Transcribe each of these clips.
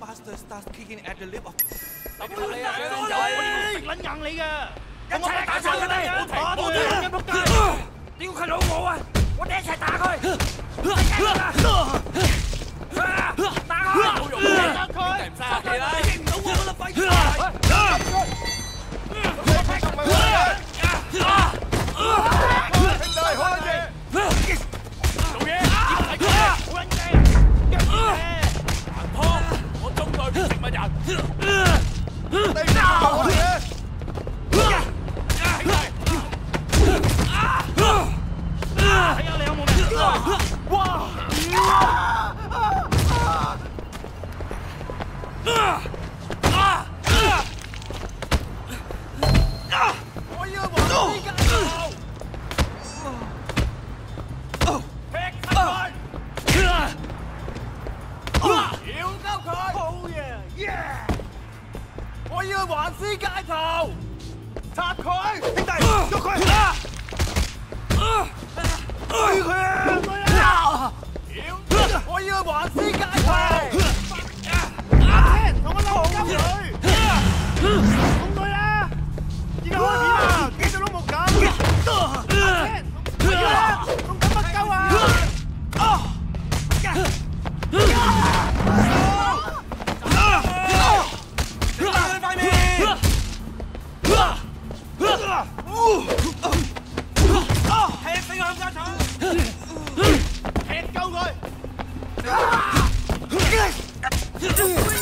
monster starts kicking at the lip of 你你啊！我食撚硬你㗎！一齐打上佢哋，我我我哋我仆街！屌佢老母啊！我哋一齐打佢，打佢！冇用嘅，打佢！唔生气啦， 啊。啊。啊。我要往西赶走走走开去啊。哇我要往西街走打开！Anything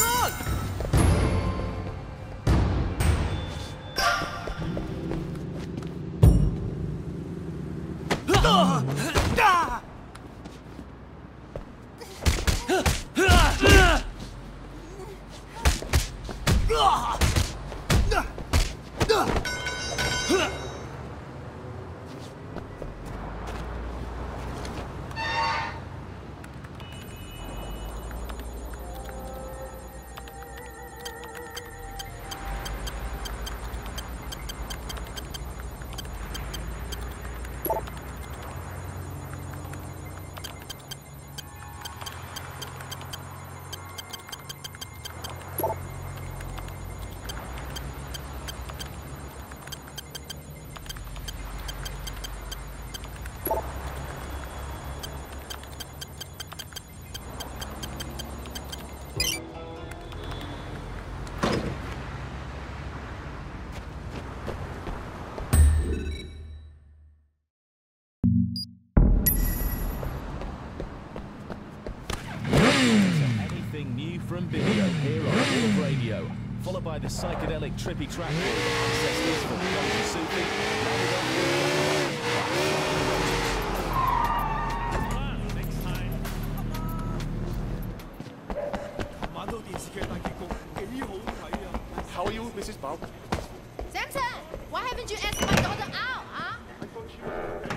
from video here on All Radio, followed by the psychedelic trippy track ancestors from Country Sufi. How are you, Mrs. Bob? Samson, why haven't you asked my daughter out, huh?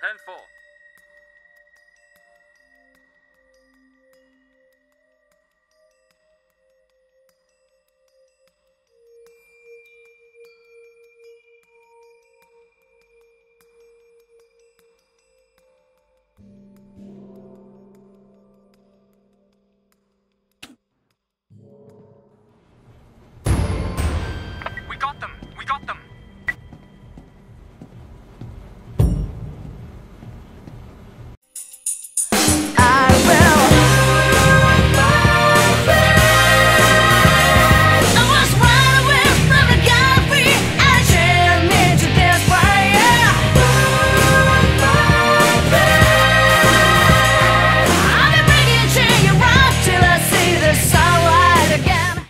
Ten four.